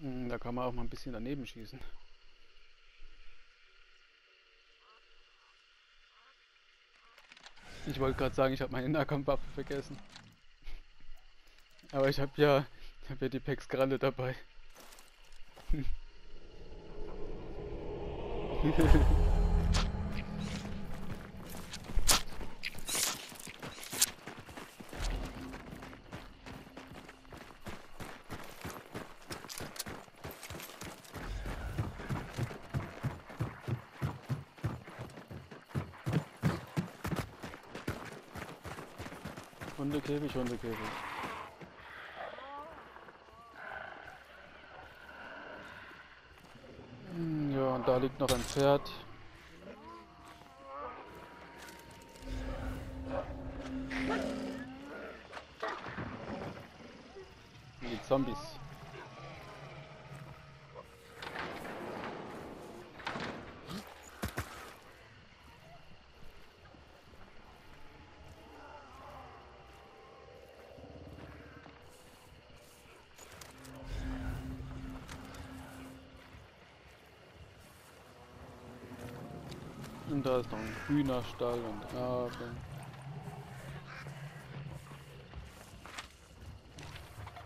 Hm, Da kann man auch mal ein bisschen daneben schießen. Ich wollte gerade sagen, ich habe meine Nahkampfwaffe vergessen. Aber ich habe ja, hab ja die Pex Grande dabei. Hundekäfig, Hundekäfig. Hm, Ja, und da liegt noch ein Pferd. Die Zombies. Und da ist noch ein Hühnerstall und Raben.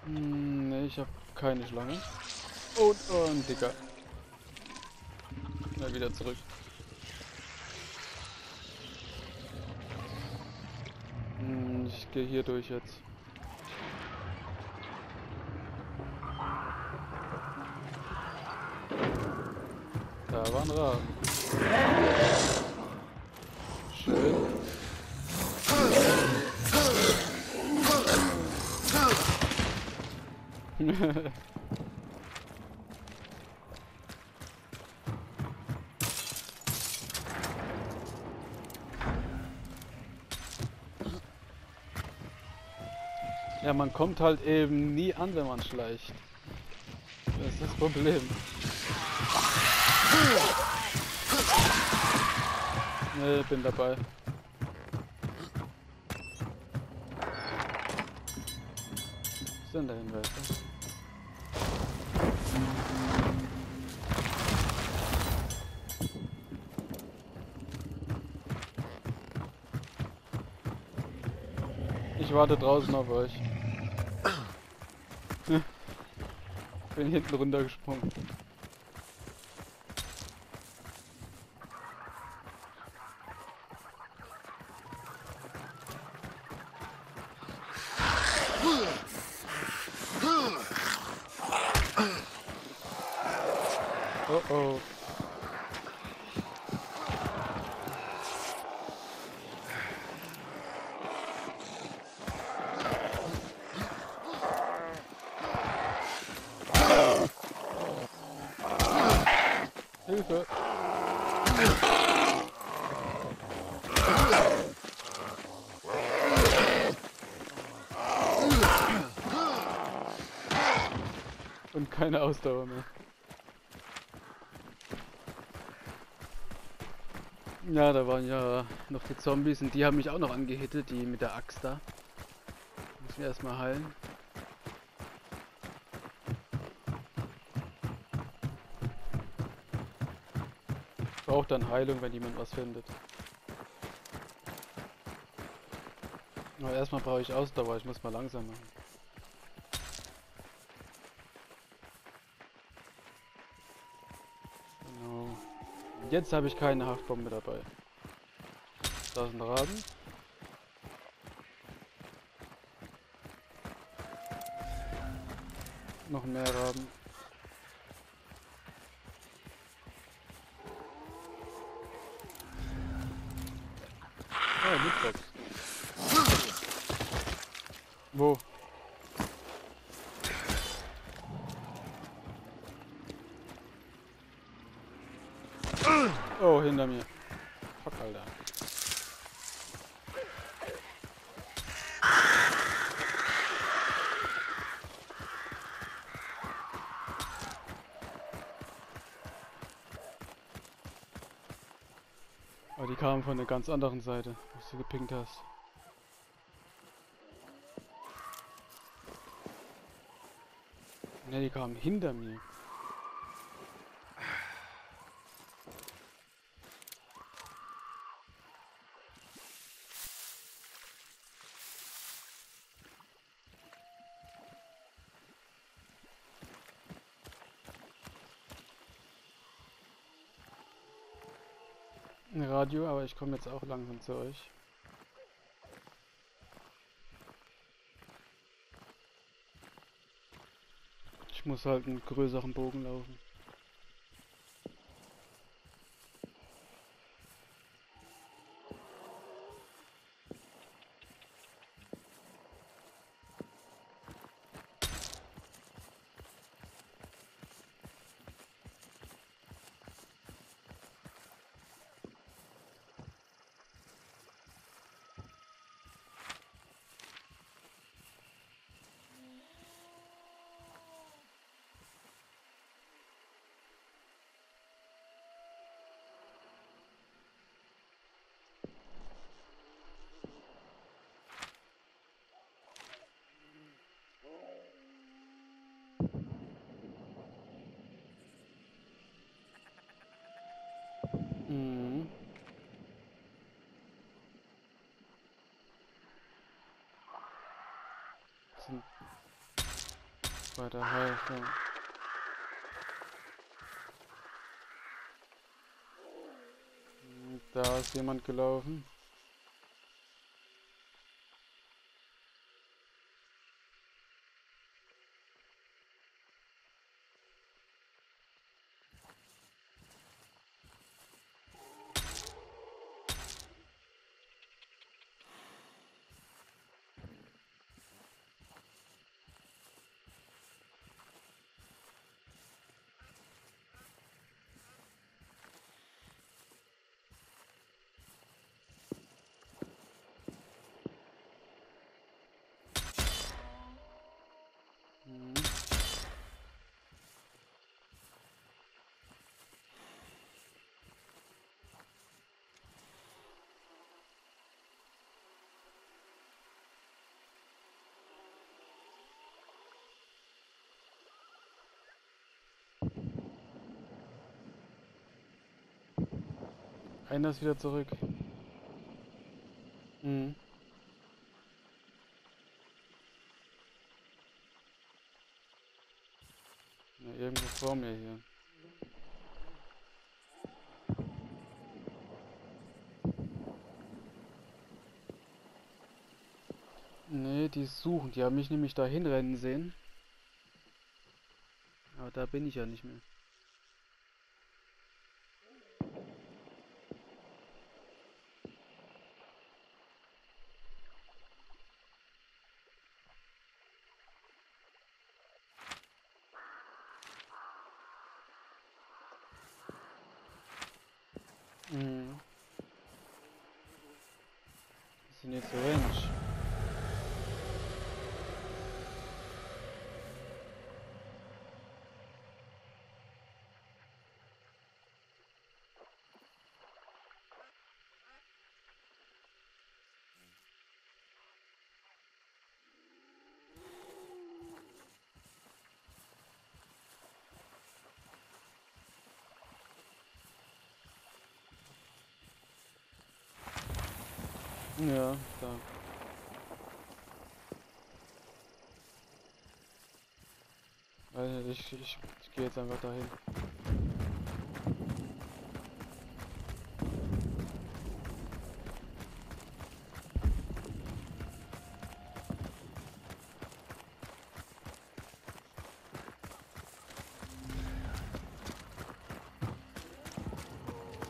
Hm, ne, ich habe keine Schlange. Und, ein Dicker. Na, wieder zurück. Hm, ich gehe hier durch jetzt. Da war ein Raben. Ja, man kommt halt eben nie an, wenn man schleicht. Das ist das Problem. Ne, bin dabei. Sind da Hinweise? Warte draußen auf euch. Bin hinten runtergesprungen. Oh oh. Hilfe! Und keine Ausdauer mehr. Ja, da waren ja noch die Zombies und die haben mich auch noch angehittet, die mit der Axt da. Müssen wir erstmal heilen. Braucht dann Heilung, wenn jemand was findet. Aber erstmal brauche ich Ausdauer, ich muss mal langsam machen. Genau. Und Jetzt habe ich keine Haftbombe dabei. Da ist ein Raben. Noch mehr Raben. Ah. Wo? Oh, hinter mir. Fuck, Alter. Aber die kamen von der ganz anderen Seite, was du gepinkt hast. Ne, die kamen hinter mir. Ein Radio, aber ich komme jetzt auch langsam zu euch. Ich muss halt einen größeren Bogen laufen. Mhm. Bei der Hälfte. Da ist jemand gelaufen. Einer ist wieder zurück. Mhm. Ja, irgendwo vor mir hier. Nee, die suchen. Die haben mich nämlich dahin rennen sehen. Aber da bin ich ja nicht mehr. Mhm. Die sind jetzt so range. Ja, da. Also ich, ich, ich gehe jetzt einfach dahin.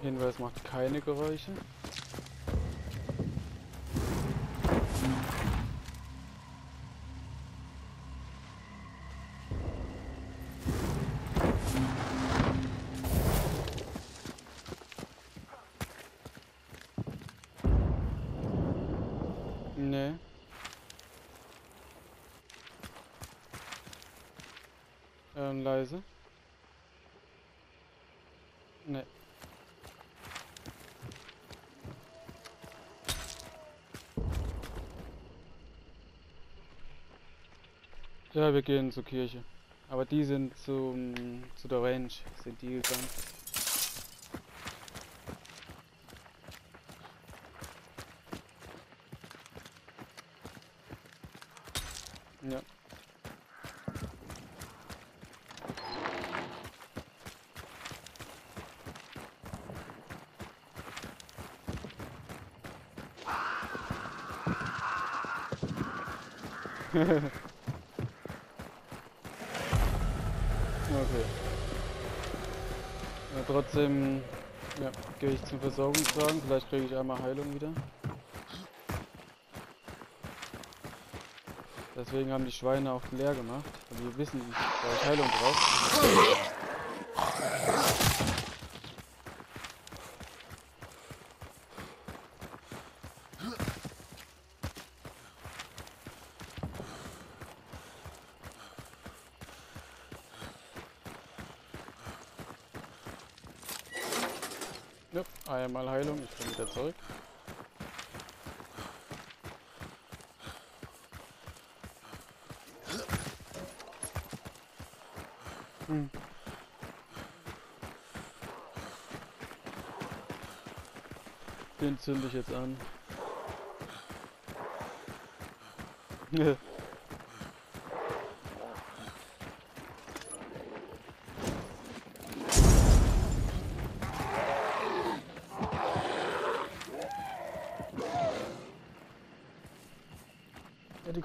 Hinweis macht keine Geräusche. Ja, wir gehen zur Kirche. Aber die sind zum, zu der Range, sind die gegangen. Ja. okay. trotzdem ja, gehe ich zum Versorgungswagen. Vielleicht kriege ich einmal Heilung wieder. Deswegen haben die Schweine auch leer gemacht. Und die wissen, da ich Heilung brauche. Einmal Heilung, ich bin wieder zurück. Hm. Den zünde ich jetzt an.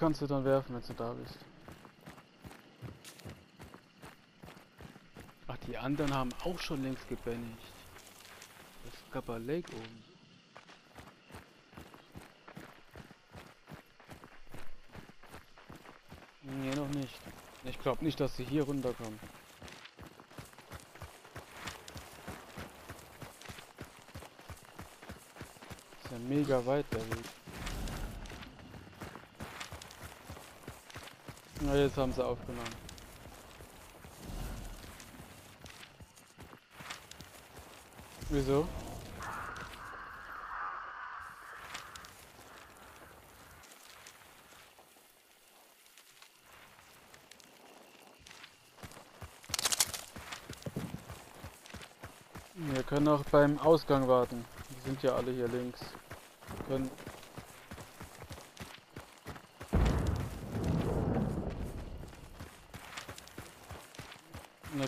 kannst du dann werfen, wenn du da bist. Ach, die anderen haben auch schon längst gebändigt. Das Kappa Lake oben. Nee, noch nicht. Ich glaube nicht, dass sie hier runterkommen. Ist ja mega weit der Weg. Na, jetzt haben sie aufgenommen. Wieso? Wir können auch beim Ausgang warten. Die sind ja alle hier links. Wir können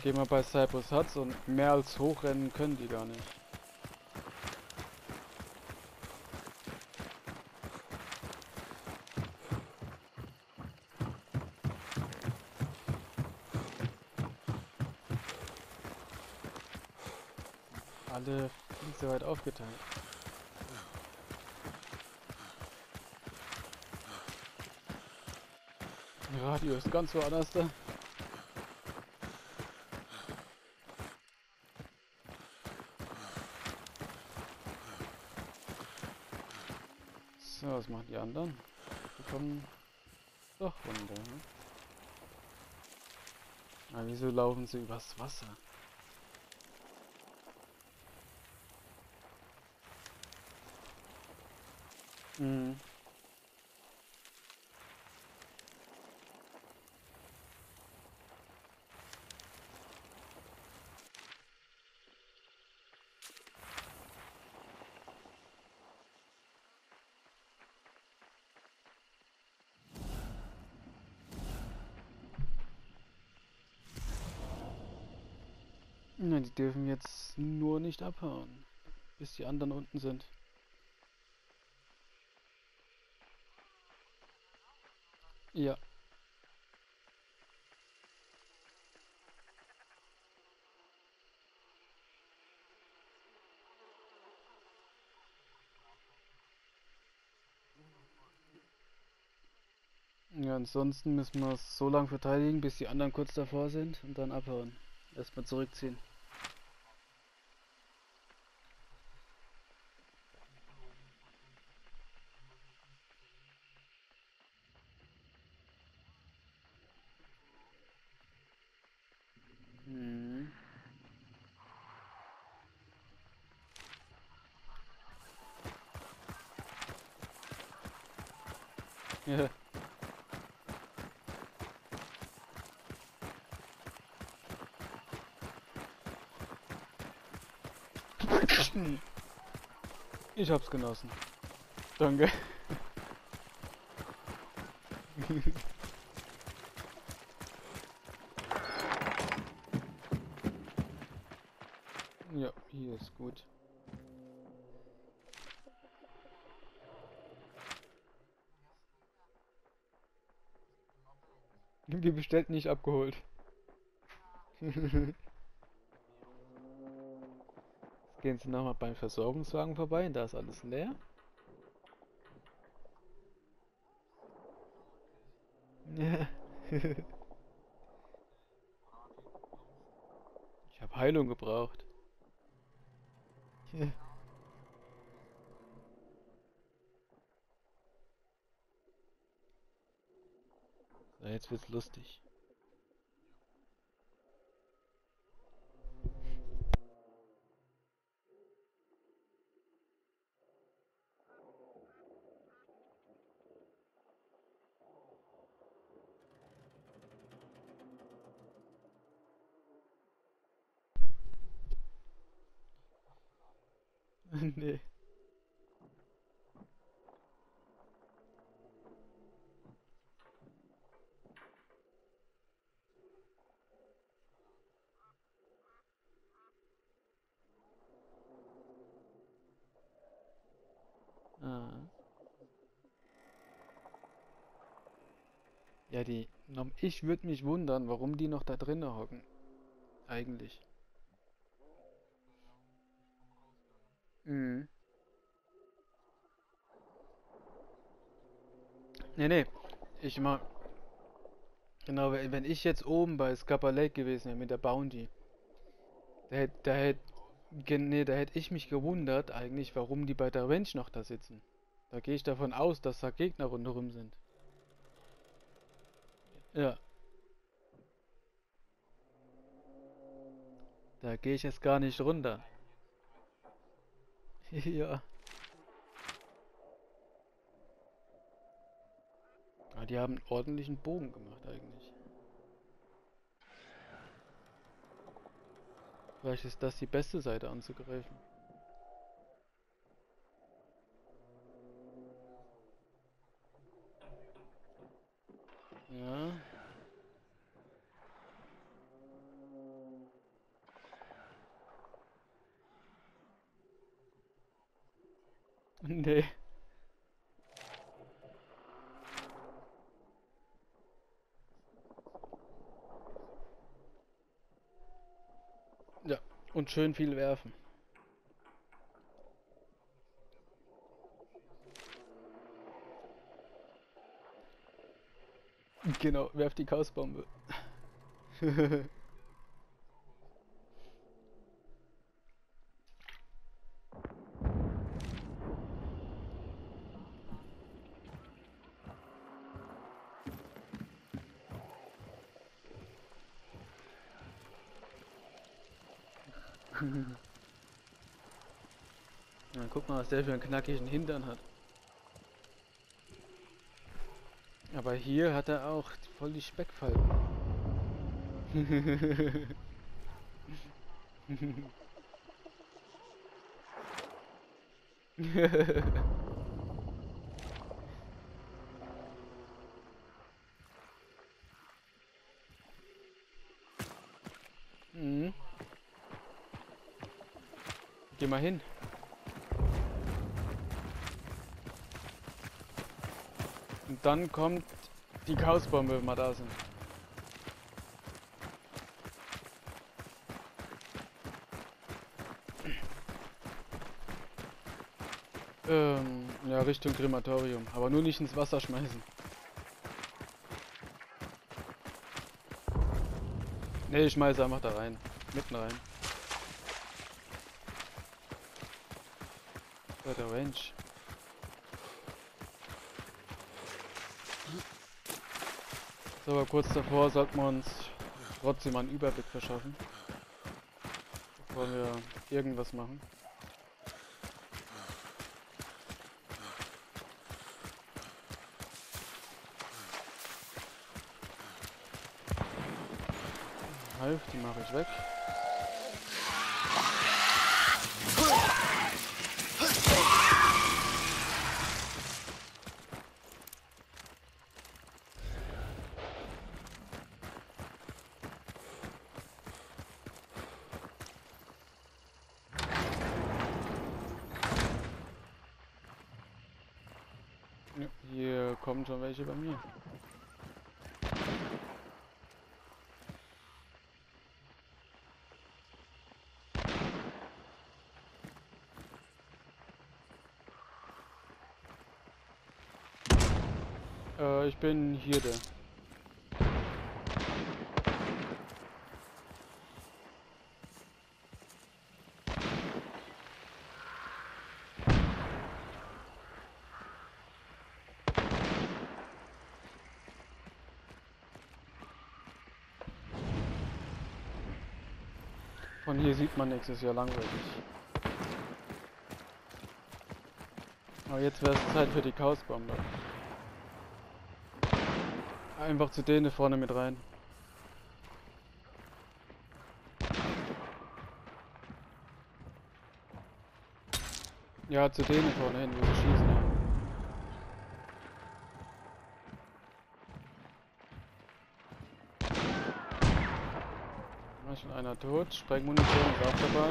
Gehen wir bei Cypress Huts und mehr als hochrennen können die gar nicht. Alle viel zu weit aufgeteilt. Radio ist ganz woanders da. So, was machen die anderen? Die kommen doch runter. Hm? Aber wieso laufen sie übers Wasser? Mhm. Nein, die dürfen jetzt nur nicht abhauen, bis die anderen unten sind. Ja. Ja, ansonsten müssen wir es so lange verteidigen, bis die anderen kurz davor sind und dann abhauen. Erstmal zurückziehen. Ich hab's genossen. Danke. ja, hier ist gut. Wie bestellt nicht abgeholt. Gehen Sie nochmal beim Versorgungswagen vorbei, da ist alles leer. Ich habe Heilung gebraucht. jetzt wird's lustig. nee. Ah. Ja. Ich würde mich wundern, warum die noch da drinnen hocken. Eigentlich. Mhm. Nee, nee. Ich mal. Genau, wenn ich jetzt oben bei Scapa Lake gewesen wäre mit der Bounty, da hätte, da hätte, nee, da hätte ich mich gewundert eigentlich, warum die bei der Ranch noch da sitzen. Da gehe ich davon aus, dass da Gegner rundherum sind. Ja. Da gehe ich jetzt gar nicht runter. Ja. Ah, die haben einen ordentlichen Bogen gemacht eigentlich. Vielleicht ist das die beste Seite anzugreifen. Ja. Nee. Ja, und schön viel werfen. Genau, werf die Chaosbombe. Na, guck mal, was der für einen knackigen Hintern hat. Aber hier hat er auch voll die Speckfalten. mhm. Geh mal hin. Und dann kommt die Chaosbombe, wir da sind. Ähm, ja, Richtung Krematorium. Aber nur nicht ins Wasser schmeißen. Ne, ich schmeiße einfach da rein. Mitten rein. Bei der Range. So, aber kurz davor sollten wir uns trotzdem einen Überblick verschaffen. Bevor wir irgendwas machen. Halt, die mache ich weg. Schon welche bei mir. Äh, ich bin hier der. Von hier sieht man nichts, ist ja langweilig. Aber jetzt wäre es Zeit für die Chaosbombe. Einfach zu denen vorne mit rein. Ja, zu denen vorne hin, wo sie schießen. Ja. Da ist schon einer tot. Sprengmunition ist auch dabei.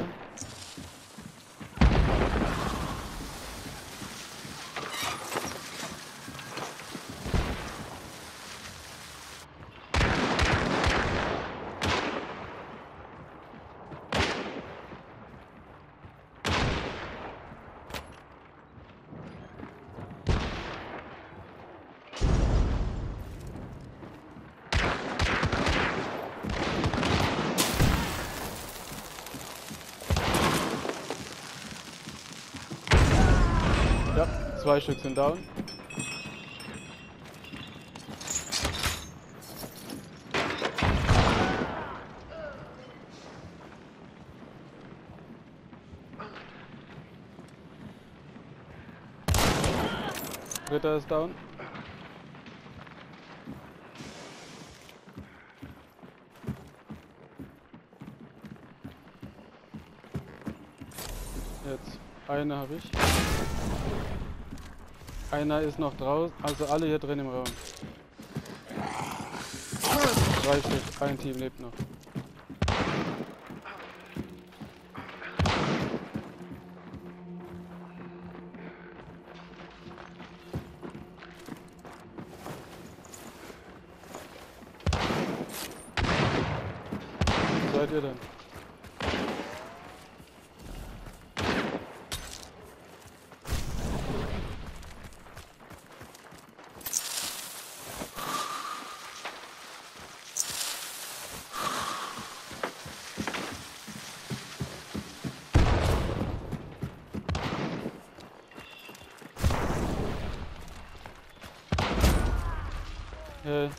Ja, zwei Stück sind down. Dritter ist down. Jetzt eine habe ich. Einer ist noch draußen, also alle hier drin im Raum. Drei Stück, ein Team lebt noch. Wo seid ihr denn? Äh.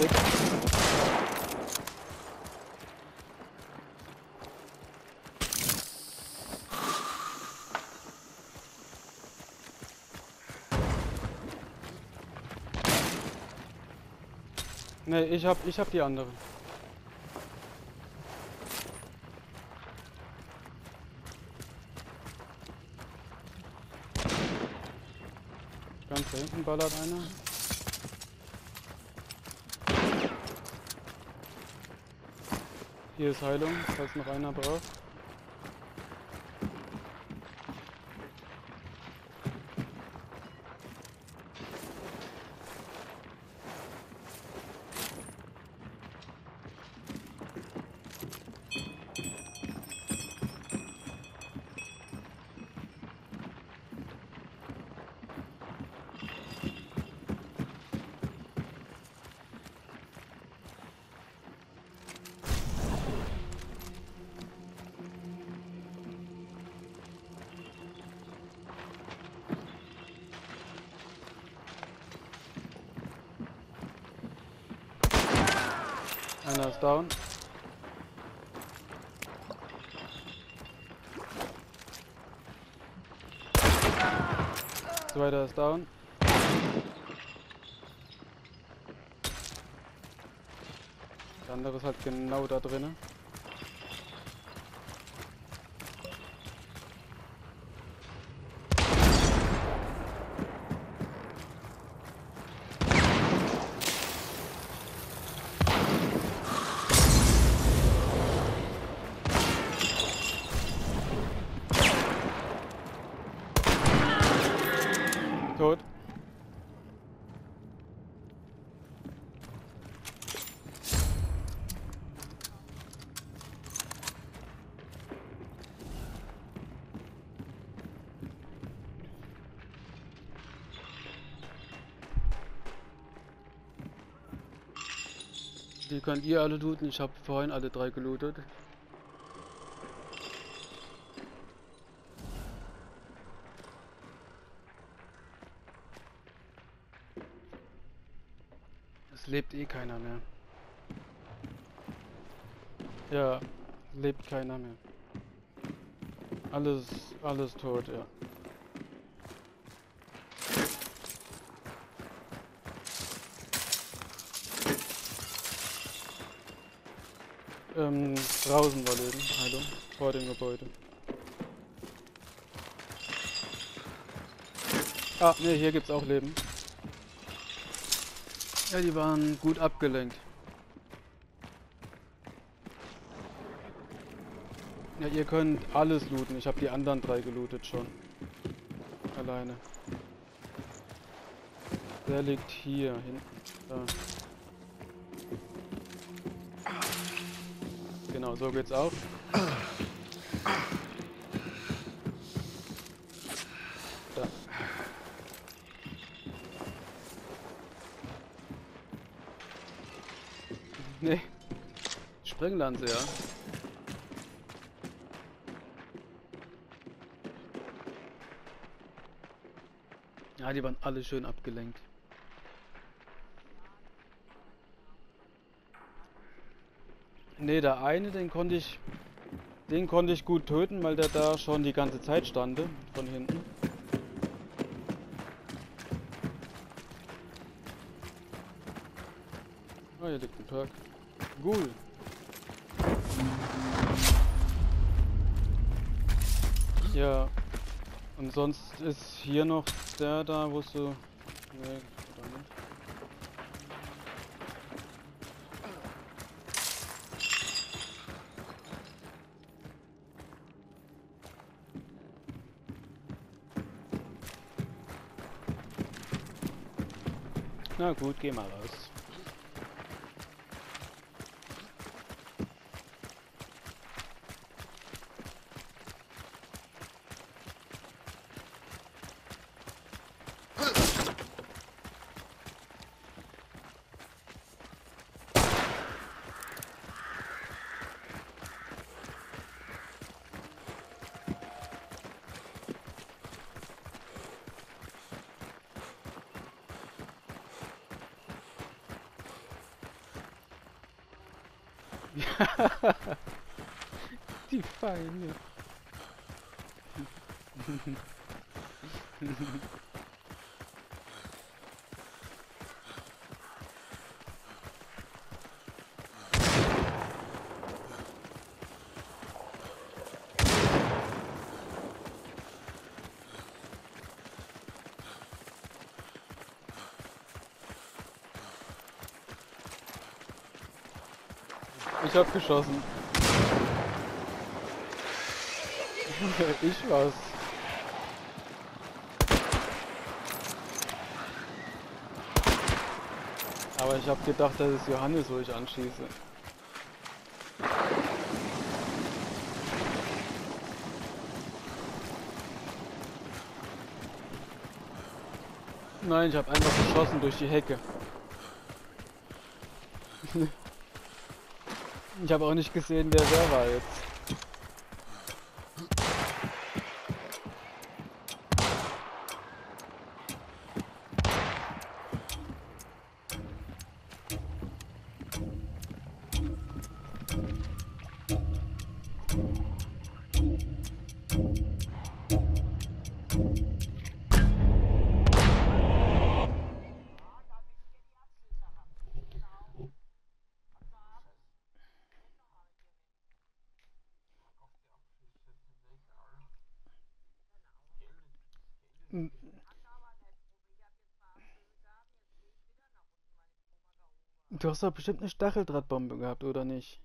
Weg. Nee, ich hab, ich hab die andere. Ganz da hinten ballert einer. Hier ist Heilung, falls noch einer braucht. down. Zweiter ist down. Der andere ist halt genau da drinnen. Die könnt ihr alle looten. Ich habe vorhin alle drei gelootet. Es lebt eh keiner mehr. Ja, lebt keiner mehr. Alles, alles tot, ja. Ähm, draußen war Leben, hallo, vor dem Gebäude. Ah, ne, hier gibt's auch Leben. Ja, die waren gut abgelenkt. Ja, ihr könnt alles looten. Ich habe die anderen drei gelootet schon. Alleine. Der liegt hier hinten. Da. Genau, so geht's auch. Nee. Sprenglanze, ja. Ja, die waren alle schön abgelenkt. Ne, der eine, den konnte ich den konnte ich gut töten, weil der da schon die ganze Zeit stand von hinten. Ah, hier liegt ein Perk. Ghoul. Ja. Und sonst ist hier noch der da, wo du... Nee, da nicht. Na gut, geh mal raus. Die Feinde. Ich hab geschossen. ich was. Aber ich hab gedacht, das ist Johannes, wo ich anschieße. Nein, ich hab einfach geschossen durch die Hecke. Ich habe auch nicht gesehen, wer wer war jetzt. Du hast doch bestimmt eine Stacheldrahtbombe gehabt, oder nicht?